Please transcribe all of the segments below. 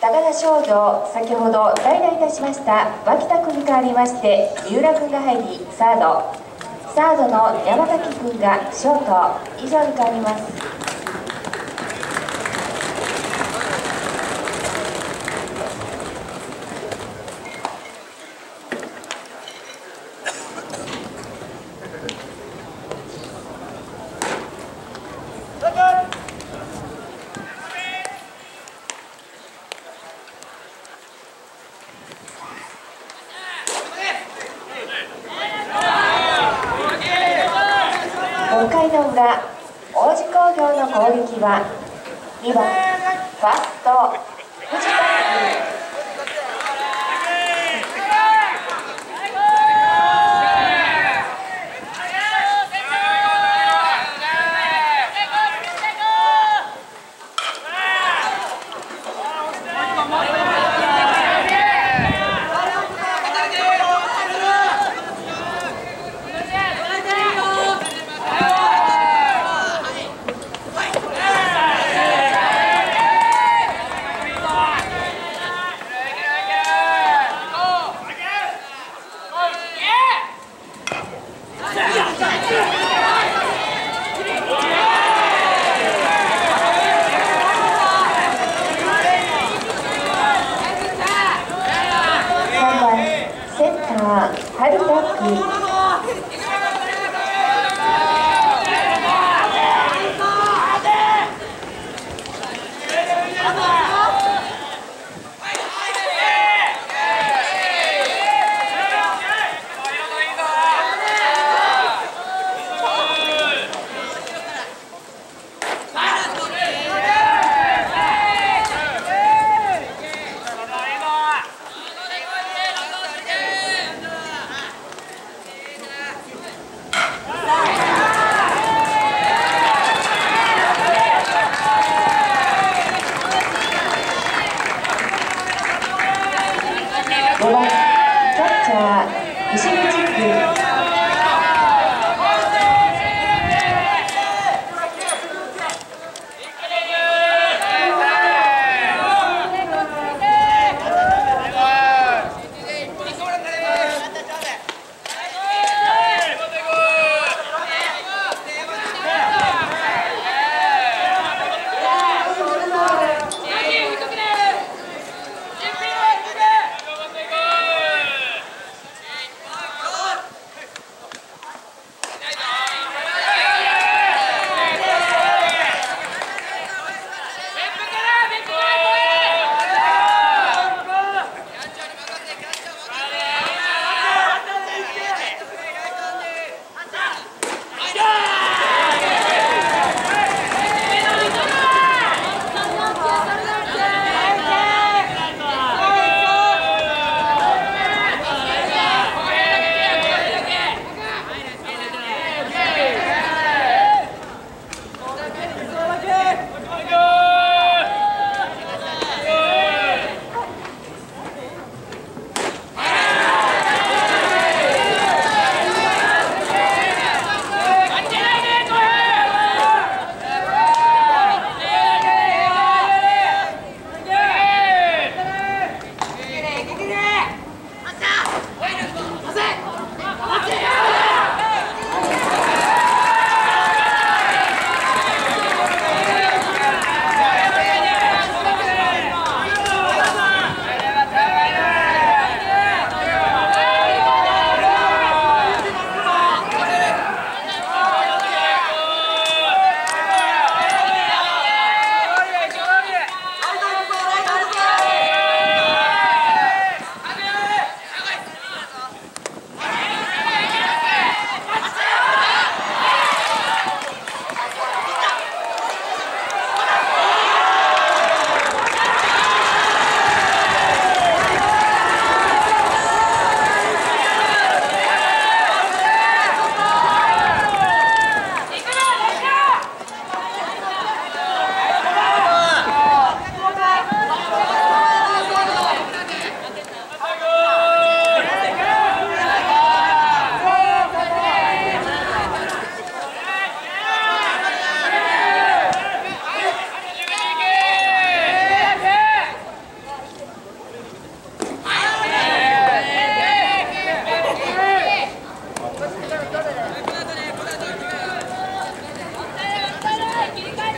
高田商業先ほど代打いたしました脇田君に代わりまして三浦君が入りサード。サードの山崎君がショート。以上に変わります5回の裏王子工業の攻撃は2番ファースト藤田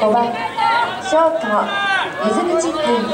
5番ショート水口君